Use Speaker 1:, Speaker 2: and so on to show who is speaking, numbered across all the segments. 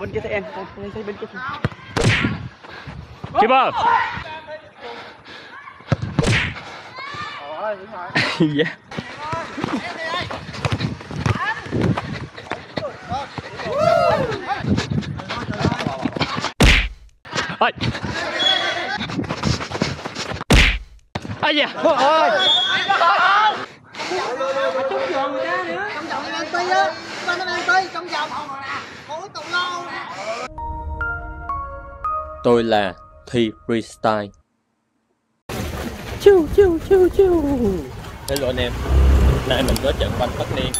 Speaker 1: Bên kia thấy em, đây thấy bên kia.
Speaker 2: Keeper. dạ. Ôi. Ây da. Ôi.
Speaker 3: trong vòng
Speaker 2: Tôi là Thi Freestyle. Chiu chiu chiu chiu. Hello anh em. Nay mình có trận banh tất niên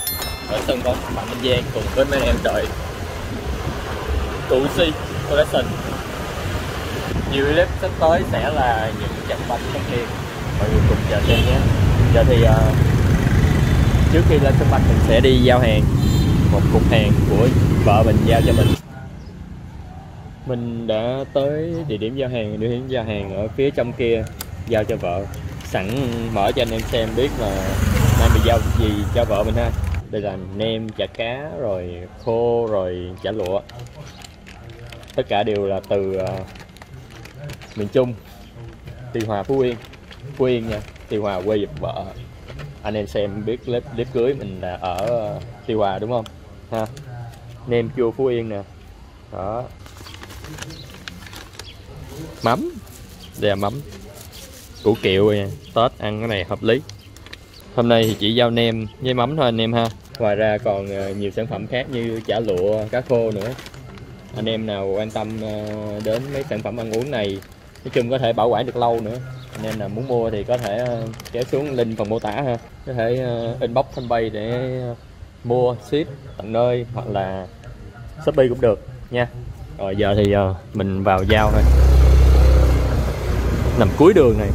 Speaker 2: ở sân bóng Phạm Minh Giang cùng với mấy em đội Cụ Si Collection. Nhiều clip sắp tới sẽ là những trận banh tất niên. Mọi người cùng chờ xem nhé. Giờ thì uh, trước khi lên sân banh mình sẽ đi giao hàng một cục hàng của vợ mình giao cho mình mình đã tới địa điểm giao hàng địa điểm giao hàng ở phía trong kia giao cho vợ. Sẵn mở cho anh em xem biết là nay mình giao gì cho vợ mình ha. Đây là nem chả cá rồi khô rồi chả lụa. Tất cả đều là từ uh, miền trung. Tuy hòa phú yên. Phú yên nha tuy hòa quê giùm vợ. Anh em xem biết clip, clip cưới mình là ở à, uh, tuy hòa đúng không? Ha. Nem chua phú yên nè. Đó mắm. Đây là mắm củ kiệu nha tết ăn cái này hợp lý. Hôm nay thì chỉ giao nem với mắm thôi anh em ha. Ngoài ra còn ờ, nhiều sản phẩm khác như chả lụa, cá khô nữa. Anh em nào quan tâm ờ, đến mấy sản phẩm ăn uống này, nói chung có thể bảo quản được lâu nữa. Anh em nào muốn mua thì có thể ờ, kéo xuống link phần mô tả ha. Có thể inbox fanpage để mua ship tận nơi hoặc là shopee cũng được nha rồi giờ thì giờ mình vào giao thôi. Nằm cuối đường này.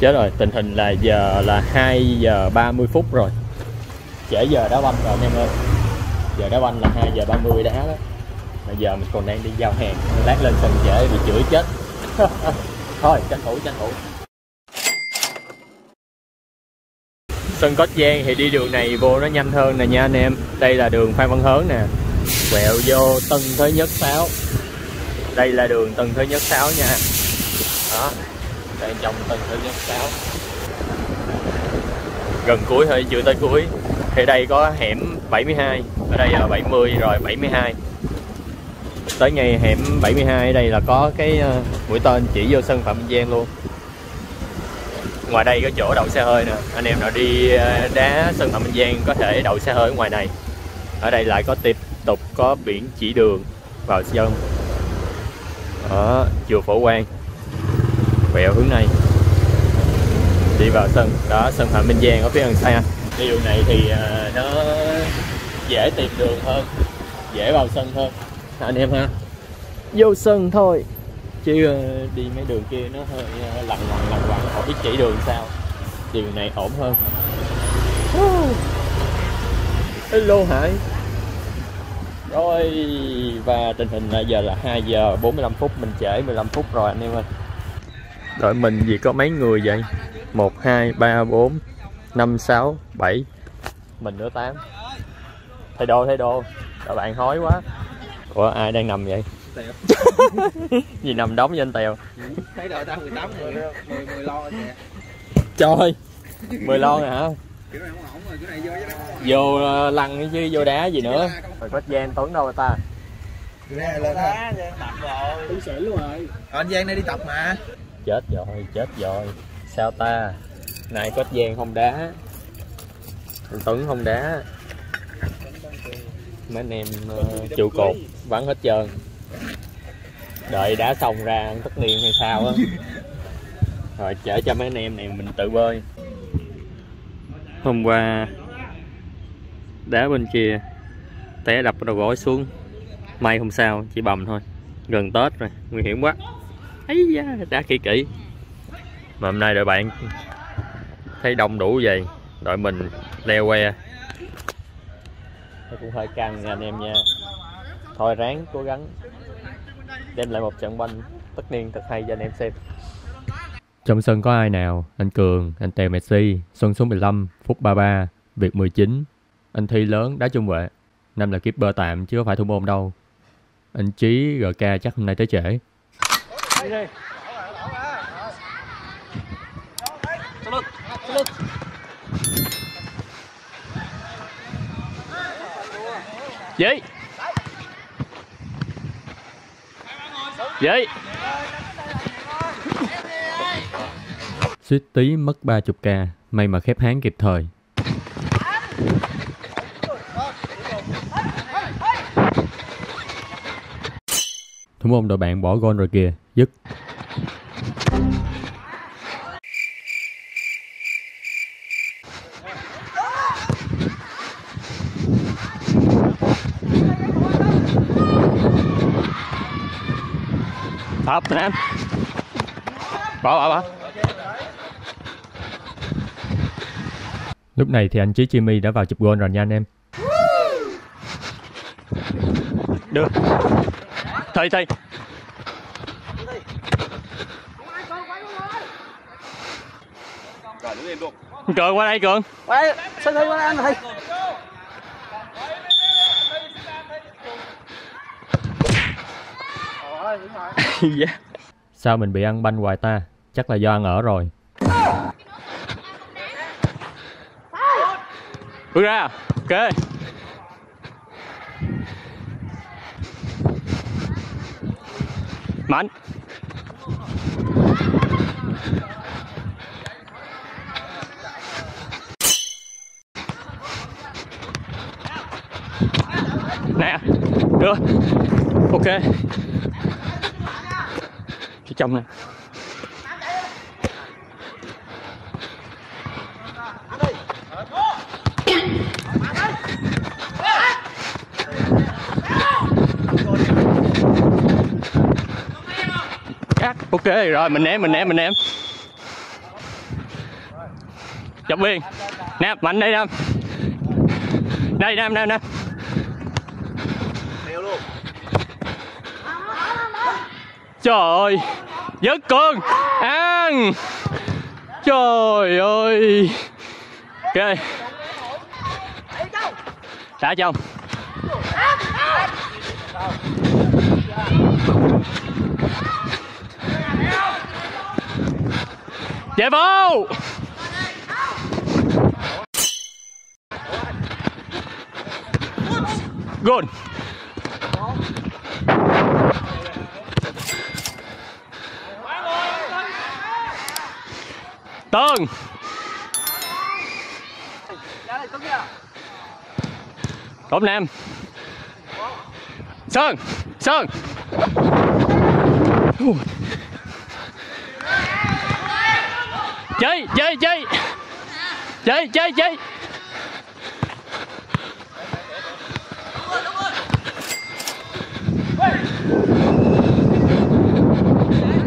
Speaker 2: Chết rồi, tình hình là giờ là 2 giờ 30 phút rồi. Trễ giờ đá banh rồi, anh em ơi. Giờ đá banh là 2 giờ 30 đá đó. Mà giờ mình còn đang đi giao hàng, lát lên sân trễ bị chửi chết. Thôi, tranh thủ tranh thủ. Sân Cốt Giang thì đi đường này vô nó nhanh hơn nè nha anh em. Đây là đường Phan Văn Hớn nè quẹo vô Tân Thới Nhất 6 đây là đường Tân Thới Nhất 6 nha. Đó đang trong Tân Thới Nhất 6 gần cuối thôi, chưa tới cuối. Thì đây có hẻm 72 ở đây là 70 rồi 72 tới ngay hẻm 72 ở đây là có cái ờ, mũi tên chỉ vô sân Phạm Minh Giang luôn. Ngoài đây có chỗ đậu xe hơi nè. Anh em nào đi ờ, đá sân Phạm Minh Giang có thể đậu xe hơi ở ngoài này. Ở đây lại có tiệp tục có biển chỉ đường vào sân ở chùa Phổ Quang. Quẹo hướng này. Đi vào sân đó sân Phạm Minh Giang ở phía đằng xa. Điều này thì uh, nó dễ tìm đường hơn dễ vào sân hơn. Anh em ha? Vô sân thôi. Chứ uh, đi mấy đường kia nó hơi uh, lằng ngoằn lằng ngoằn không biết chỉ đường sao. Điều này ổn hơn. Hello hải rồi và tình hình là giờ là 2 giờ 45 phút mình trễ 15 phút rồi anh em ơi. Đội mình gì có mấy người vậy? 1, 2, 3, 4, 5, 6, 7 Mình nữa 8 Thay đồ, thay đồ. Các bạn hói quá. Ủa ai đang nằm vậy? gì nằm đóng với anh Tèo?
Speaker 1: Thấy đội tao 18 người, 10, 10 lo kìa.
Speaker 2: Trời 10 lon rồi hả?
Speaker 1: Rồi, vô chứ
Speaker 2: Vô uh, lăn chứ vô đá gì nữa. Rồi có Giang Tuấn đâu rồi ta?
Speaker 1: Lên lên ha.
Speaker 3: Tôi xử luôn rồi.
Speaker 1: Ờ, anh Giang đây đi tập mà.
Speaker 2: chết rồi chết rồi. Sao ta? Này có giang không đá? Anh tuấn không đá. Mấy anh em uh, trụ cột vắng hết trơn. Đợi đá xong ra ăn tất niên hay sao á. Rồi chở cho mấy anh em này mình tự bơi hôm qua đá bên kia, té đập đầu gối xuống. May không sao, chỉ bầm thôi. Gần tết rồi, nguy hiểm quá. Ấy da, đá kỹ kỹ. Mà hôm nay đội bạn thấy đông đủ vậy, đội mình leo que. Nó cũng hơi căng nha anh em nha. Thôi ráng cố gắng đem lại một trận banh tất niên, thật hay cho anh em xem trong sân có ai nào? Anh Cường, anh Tèo Messi Xuân số 15 phút 33 Việt 19 anh Thi lớn, đá trung vệ. Năm là keeper tạm chứ không phải thủ môn đâu.
Speaker 4: Anh Chí GK chắc hôm nay tới trễ. Dĩ Dĩ Suýt tí mất 30k May mà khép hán kịp thời. Thủ môn đội bạn bỏ gôn rồi kìa. Dứt. Thấp nè, em. Bỏ bỏ bỏ. Lúc này thì anh Chí Jimmy đã vào chụp gôn rồi nha anh em Được Thi thi Cường qua đây Cường
Speaker 5: Quay, sao thi qua anh thi.
Speaker 4: dạ. Sao mình bị ăn banh hoài ta? Chắc là do ăn ở rồi. Bước ra. Ok. Mạnh. Nè. Được. Ok cái trong nè khác ok, rồi, mình ném mình ném mình ném. Trọng biên nè, mạnh đây nam đây nam nam nam Trời ơi Dứt cương Ăn Trời ơi. Ok. Đã trong Chạy vô! Good Tân. Tốt Nam Sơn Sơn. Chơi chơi chơi. Chơi chơi chơi.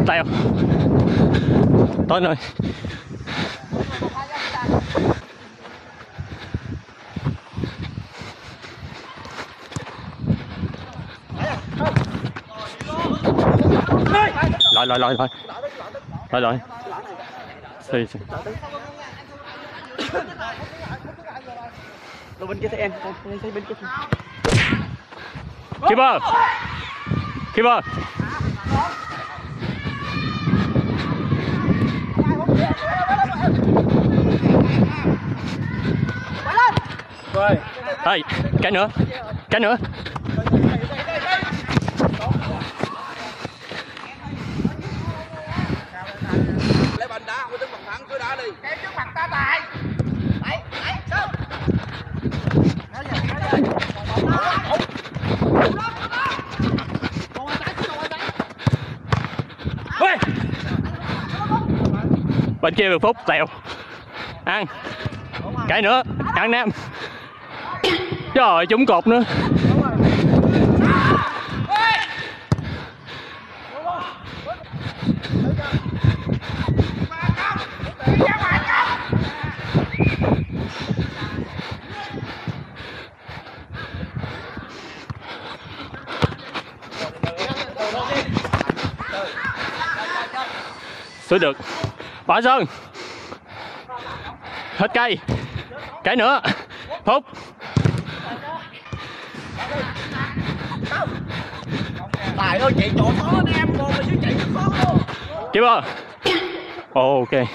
Speaker 4: Tay không? Tới rồi rồi rồi rồi rồi Lội lội Xì xì
Speaker 5: Rồi bên kia thấy em, em thấy bên kia.
Speaker 4: Keeper Keeper Ê, cái nữa Cái nữa
Speaker 1: lấy bàn đá của tướng bằng thắng cứ đá đi
Speaker 5: Em trước mặt ta tài. Đấy, đấy, sao?
Speaker 4: Ui. Bên kia được phút tèo Ăn. Cái nữa, Ăn nam Trời ơi trúng cột nữa. Sửa được. Bỏ sơn. Hết cây. Cái nữa. Phúc.
Speaker 1: Chạy ơi chạy chỗ khó anh em còn mà chứ chạy rất khó. Luôn
Speaker 4: Tiếp ơi Ok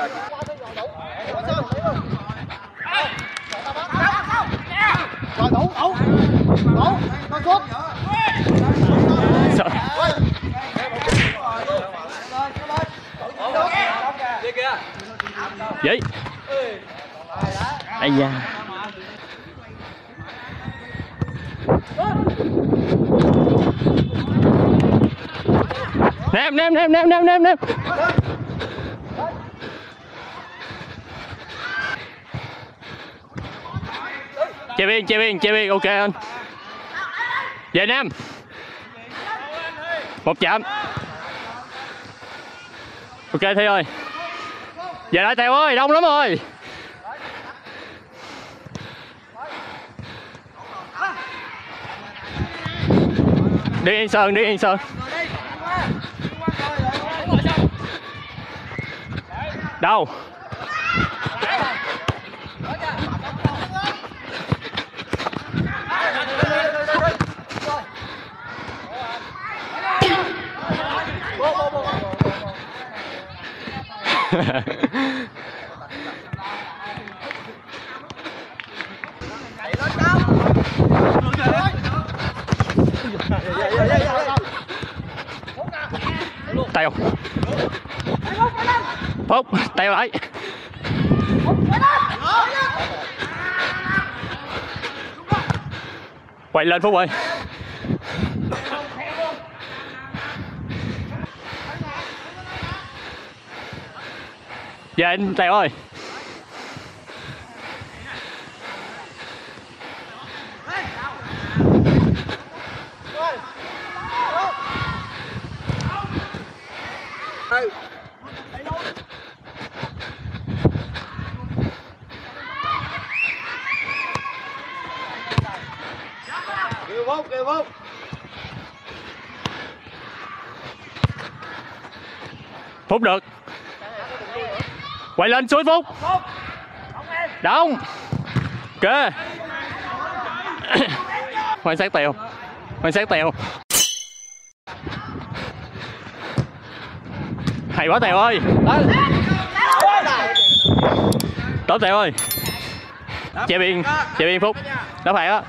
Speaker 6: rồi đủ đủ đủ con cút
Speaker 4: Sợ. Giấy. Ây da. Ném ném ném ném ném ném ném. Chơi biên chơi biên chơi biên ok anh. Về Nam Một chạm. Ok, Thi ơi. Về lại Tèo ơi, đông lắm rồi. Đi Yên Sơn, đi Yên Sơn. Đâu? Tèo. Phúc Tèo lại Quay lên Phúc ơi. Dạ anh Tèo ơi
Speaker 1: kêu phúc kêu phúc
Speaker 4: Phúc được Quay lên suối Phúc. Đông kê, Quan sát Tèo. Quan sát Tèo. Hay quá Tèo ơi. Tốt Tèo ơi. Che biên. Che biên Phúc. Đá phạt á.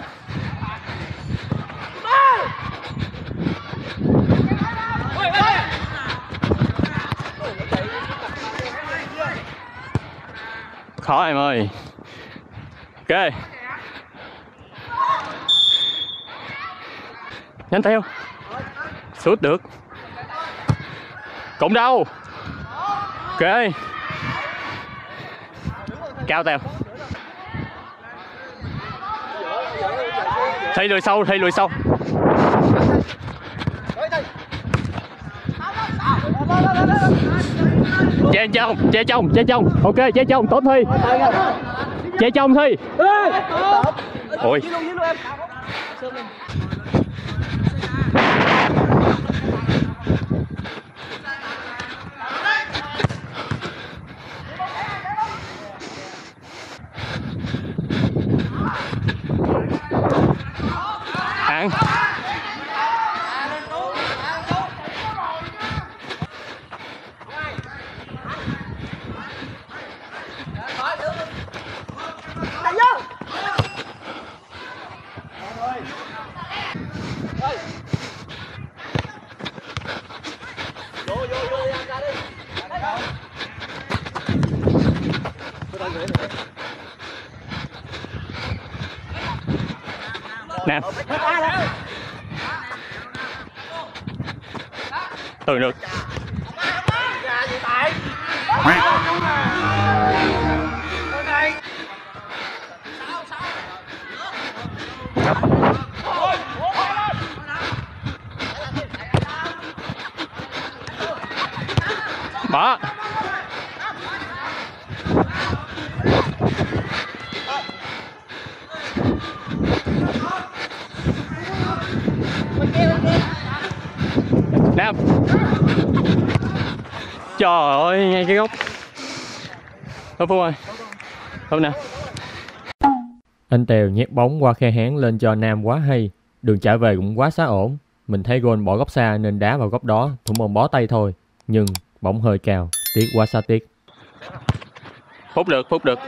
Speaker 4: Khó em ơi. Ok. Nhanh theo. Sút được. Cũng đâu. Ok. Cao tèo. Thay lùi sâu, thay lùi sâu. Che trong, che trong, che trong Ok, che trong, tốt Thi. Che trong Thi. Ôi Ăn Nam từ được. Bỏ Nam Trời ơi, ngay cái góc Thôi Phú ơi Không nào. Anh Tèo nhét bóng qua khe háng lên cho Nam quá hay. Đường trả về cũng quá xá ổn. Mình thấy gôn bỏ góc xa nên đá vào góc đó, thủ môn bó tay thôi. Nhưng bóng hơi cao, tiếc quá xa tiếc. Phút được, phút được.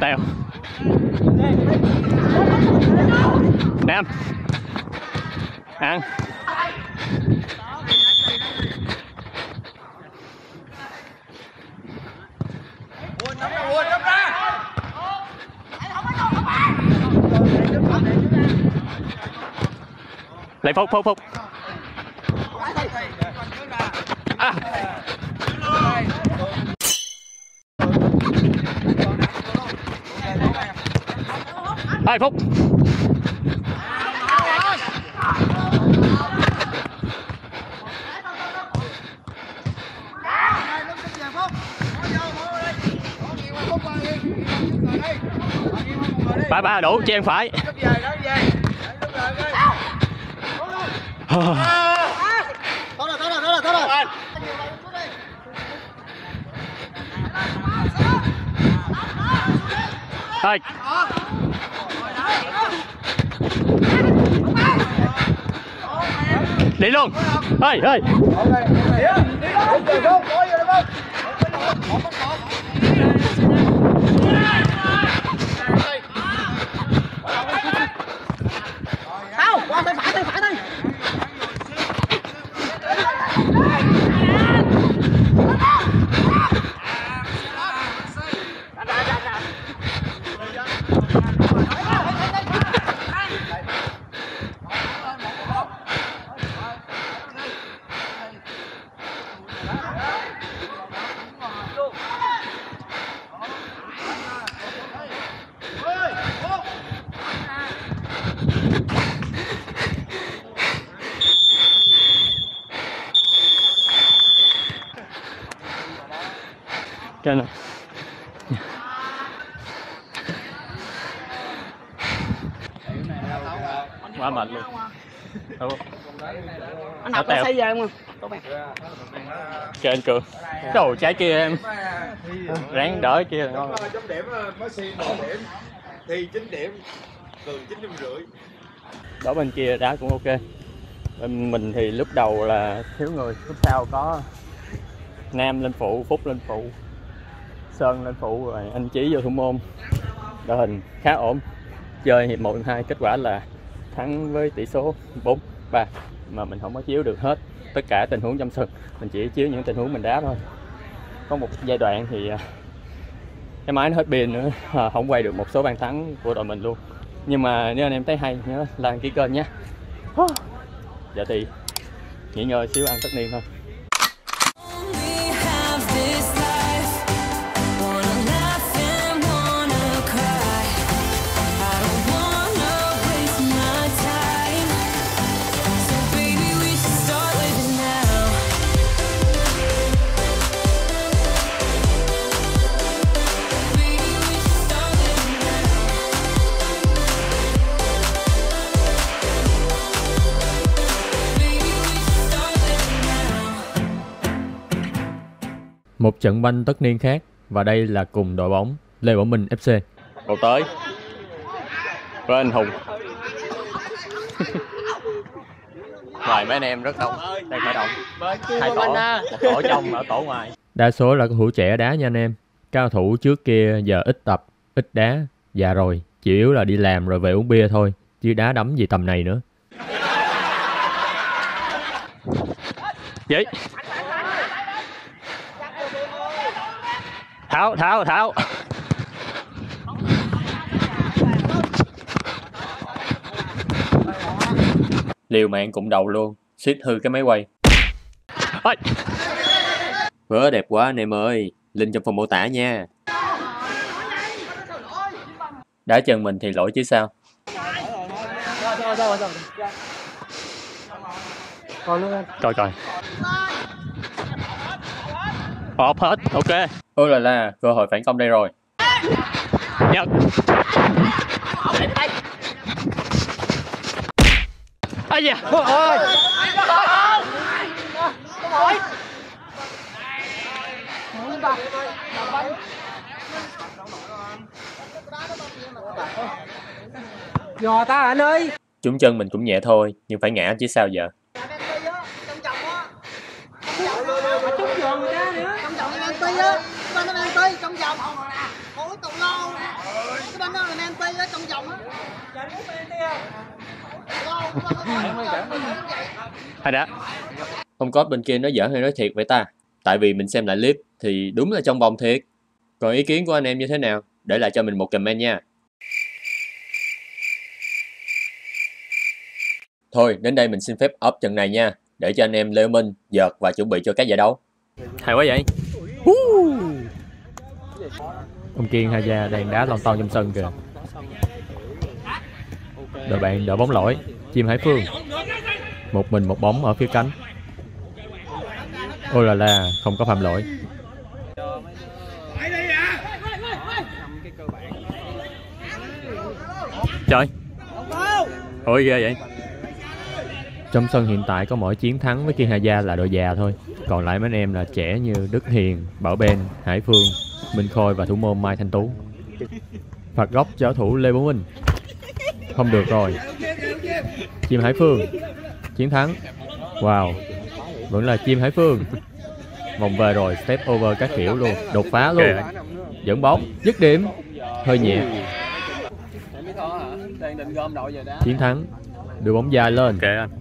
Speaker 4: Tèo. Nam. Ăn. Lấy phút, phút, phút. À. Hai phút. Ba ba đủ chen phải.
Speaker 5: Tốt rồi, tốt rồi, tốt rồi, tốt rồi.
Speaker 4: Thôi. Đi luôn. Ơi, ơi.
Speaker 5: Tao, qua tay phải, tay phải tay.
Speaker 4: Trên này. Quá mệt luôn. Đúng.
Speaker 5: Anh có xây về không? Bạn.
Speaker 4: Trên cường. Đồ trái kia em. Ráng đỡ kia. ngon.
Speaker 1: Chấm điểm Messi 1 điểm. Thì 9 điểm. Cường 9 điểm rưỡi.
Speaker 4: Đó bên kia đá cũng ok. Bên mình thì lúc đầu là thiếu người, lúc sau có Nam lên phụ, Phúc lên phụ, Sơn lên phụ rồi anh Chí vô thủ môn. Đội hình khá ổn. Chơi hiệp 1 hiệp 2 kết quả là thắng với tỷ số 4 3 mà mình không có chiếu được hết tất cả tình huống trong sân. Mình chỉ chiếu những tình huống mình đá thôi. Có một giai đoạn thì à, cái máy nó hết pin nữa, à, không quay được một số bàn thắng của đội mình luôn. Nhưng mà nếu anh em thấy hay nhớ like ký kênh nhé. Dạ Giờ thì nghỉ ngơi xíu ăn tất niên thôi. Một trận banh tất niên khác và đây là cùng đội bóng Lê Bảo Minh FC. Cầu tới. Với anh Hùng. Ngoài mấy anh em rất đông, đang khởi động. Hai tổ, một tổ trong, ở tổ ngoài. Đa số là cầu thủ trẻ đá nha anh em. Cao thủ trước kia giờ ít tập, ít đá. Dạ rồi, chủ yếu là đi làm rồi về uống bia thôi. Chứ đá đấm gì tầm này nữa. Vậy. Tháo, tháo, tháo. Liều mạng cũng đầu luôn, suýt hư cái máy quay. Ôi. Vớ đẹp quá anh em ơi, link trong phần mô tả nha. Đá chân mình thì lỗi chứ sao. Coi coi. Off hết, ok. Ôi là là, cơ hội phản công đây rồi. Nhận.
Speaker 2: Ây da, ôi.
Speaker 3: Gò ta anh ơi
Speaker 2: Trúng chân mình cũng nhẹ thôi, nhưng phải ngã chứ sao giờ.
Speaker 3: Đang Ti á, trong chồng á Trong chồng á Trúng giò người ta nữa Trong chồng là Man Ti á Cái bên đó Man Ti, trong chồng Ôi tàu lo Cái bên đó là Man Ti á, trong chồng á Trời muốn Man Ti à Lo,
Speaker 2: Hay đã. Ông cốt bên kia nói giỡn hay nói thiệt vậy ta? Tại vì mình xem lại clip thì đúng là trong bông thiệt. Còn ý kiến của anh em như thế nào? Để lại cho mình một comment nha. Thôi, đến đây mình xin phép up trận này nha. Để cho anh em Lê Minh, Giật và chuẩn bị cho các giải đấu. Hay quá vậy. Ông Kiên Haja đang đá lon ton trong sân kìa. Đội bạn đỡ bóng lỗi. Chim Hải Phương. Một mình một bóng ở phía cánh. Ôi là là, không có phạm lỗi. Trời. Ôi ghê vậy. Trong sân hiện tại có mỗi chiến thắng với Kiên Hà Gia là đội già thôi. Còn lại mấy anh em là trẻ như Đức Hiền, Bảo Ben, Hải Phương, Minh Khôi và thủ môn Mai Thanh Tú. Phạt góc cho thủ Lê Bố Minh. Không được rồi. Chim Hải Phương. Chiến thắng. Wow. Vẫn là chim Hải Phương. Vòng về rồi, step over các kiểu luôn, đột phá luôn. Dẫn bóng, dứt điểm. Hơi nhẹ. Chiến thắng. Đưa bóng dài lên.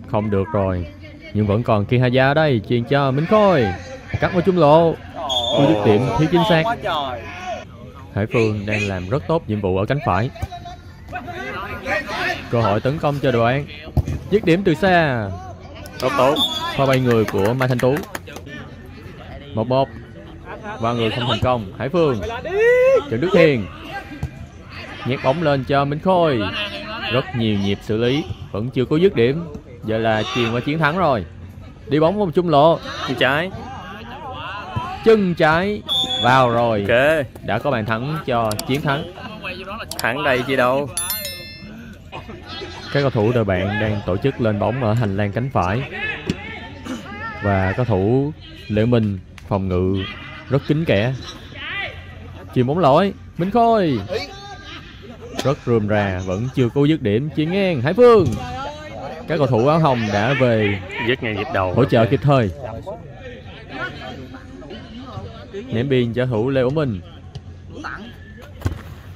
Speaker 2: Không được rồi. Nhưng vẫn còn Kihaja ở đây, chuyền cho Minh Khôi. Cắt vào trung lộ. Cú dứt điểm thiếu chính xác. Hải Phương đang làm rất tốt nhiệm vụ ở cánh phải. Cơ hội tấn công cho đội bạn. Dứt điểm từ xa. Tốt tốt. Pha bay người của Mai Thanh Tú. Một một. Và người không thành công. Hải Phương. Trần Đức Hiền. Nhét bóng lên cho Minh Khôi. Rất nhiều nhịp xử lý. Vẫn chưa có dứt điểm. Giờ là chuyền qua chiến thắng rồi. Đi bóng vào trung lộ. Chân trái. Chân trái. Vào rồi.
Speaker 4: Ok,
Speaker 2: Đã có bàn thắng cho chiến thắng.
Speaker 4: thắng đây chi đâu.
Speaker 2: Các cầu thủ đội bạn đang tổ chức lên bóng ở hành lang cánh phải. Và cầu thủ Lệ Minh phòng ngự rất kín kẽ. Chuyền bóng lỗi, Minh Khôi. Rất rườm rà, vẫn chưa có dứt điểm, chuyền ngang, Hải Phương. Các cầu thủ áo hồng đã về
Speaker 4: Dứt ngay dịp đầu.
Speaker 2: hỗ trợ kịp thời. Ném biên cho thủ Lê Ổ Minh.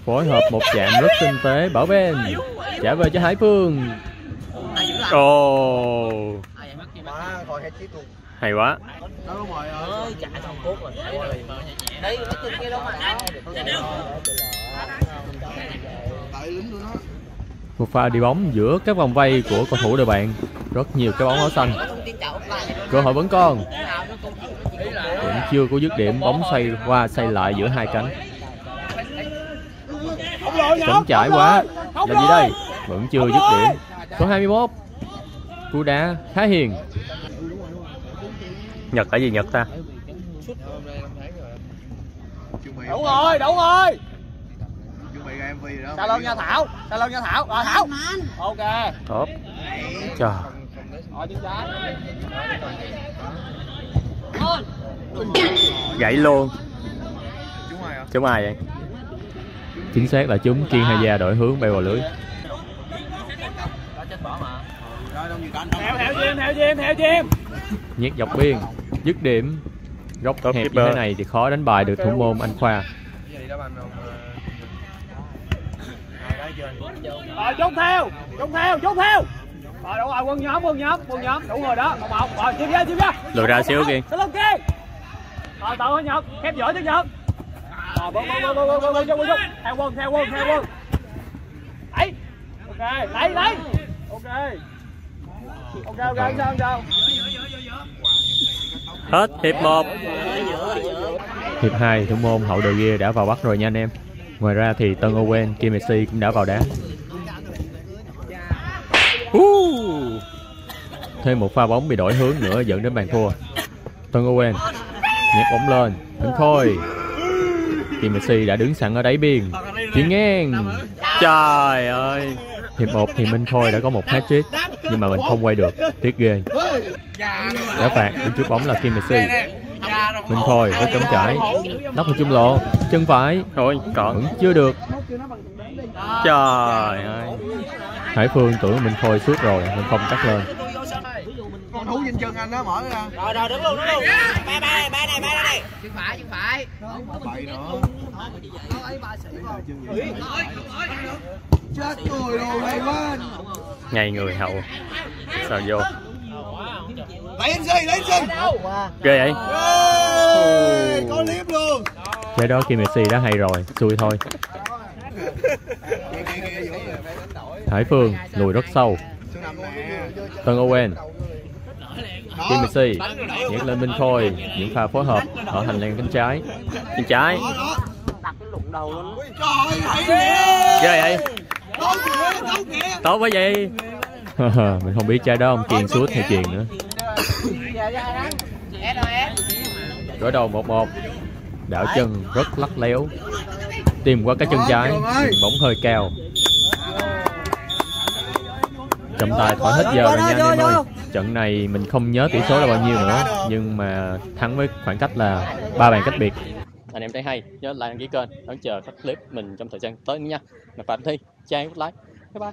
Speaker 2: Phối hợp một chạm rất tinh tế, Bảo Ben. Trả về cho Hải Phương.
Speaker 4: Ồ,
Speaker 1: coi hay
Speaker 4: quá.
Speaker 2: Một pha đi bóng giữa các vòng vây của cầu thủ đội bạn. Rất nhiều cái bóng áo xanh. Cơ hội vẫn còn. Vẫn chưa có dứt điểm bóng xoay qua xoay lại giữa hai cánh. Cánh chạy quá. Là gì đây? Vẫn chưa dứt điểm. Số 21. Cú đá khá hiền.
Speaker 4: Nhật là gì Nhật ta?
Speaker 1: Đủ rồi, đủ rồi. Chuẩn bị ra MV rồi đó.
Speaker 3: Salon nha Thảo Salon nha Thảo Rồi Thảo Ok
Speaker 4: Tốt. Trời. Gãy luôn.
Speaker 1: Chúng
Speaker 4: ai vậy?
Speaker 2: Chính xác là chúng Kiên Haya đổi hướng bay vào lưới.
Speaker 3: theo chim theo chim theo chim
Speaker 2: nhét dọc biên dứt điểm góc
Speaker 4: Tốt
Speaker 2: hẹp như thế này thì khó đánh bài được thủ môn anh khoa
Speaker 3: rồi chốt theo chốt theo chốt theo rồi đủ rồi quân nhóm quân nhóm quân nhóm đủ rồi đó một một rồi chim ra chim ra
Speaker 4: lùi ra xíu kia
Speaker 3: xin lông kia rồi tự thôi nhật khép giữa chứ nhật rồi bông bông bông bông bông bông bông theo quân theo quân theo quân đấy ok lấy lấy ok không sao không sao
Speaker 4: Hết hiệp 1.
Speaker 2: Hiệp 2, thủ môn hậu đội kia đã vào bắt rồi nha anh em. Ngoài ra thì Tân Owen, Kim Messi cũng đã vào đá.
Speaker 4: Uh.
Speaker 2: Thêm một pha bóng bị đổi hướng nữa dẫn đến bàn thua. Tân Owen nhét bóng lên, Minh Khôi. Kim Messi đã đứng sẵn ở đáy biên. Chuyền ngang.
Speaker 4: Trời ơi.
Speaker 2: Hiệp 1 thì Minh Khôi đã có một hat-trick nhưng mà mình không quay được, tiếc ghê. Đá phạt đứng trước bóng là Kim Messi. Minh Khôi với chống trái, nóc vào trung lộ, chân phải,
Speaker 4: Thôi, còn.
Speaker 2: vẫn chưa được.
Speaker 4: Trời ơi.
Speaker 2: Hải Phương tưởng Minh Khôi suốt rồi nên không cắt lên.
Speaker 1: Thú trên chân anh đó mở ra.
Speaker 3: Rồi rồi đứng luôn đứng luôn. Ba ba này ba này ba này. Chân phải chân phải.
Speaker 1: Bậy nữa.
Speaker 3: Chết rồi rồi hay quá.
Speaker 4: Ngay người hậu. Sao vô?
Speaker 1: Lấy anh Duy, lấy anh Duy.
Speaker 4: Ghê vậy?
Speaker 1: Có clip luôn.
Speaker 2: Cái đó Kim Messi đã hay rồi, xui thôi. Hải Phương lùi rất sâu. Tân Owen Kim Messi nhét lên Minh Khôi những pha phối hợp. Ở hành lang cánh trái.
Speaker 4: Bên trái. Ghê vậy?
Speaker 1: Tốt
Speaker 4: quá vậy?
Speaker 2: mình không biết trái đó ông Kiên suốt hay Kiền nữa. Đối đầu 1-1 đảo chân rất lắc léo. Tìm qua cái chân trái. bóng hơi cao. Trọng tài thổi hết giờ rồi nha anh em ơi trận này mình không nhớ tỷ số là bao nhiêu nữa, nhưng mà thắng với khoảng cách là ba bàn cách biệt. Anh em thấy hay, nhớ like, đăng ký kênh đón chờ các clip mình trong thời gian tới nữa nha. Và phạm thi, trang like bye bye.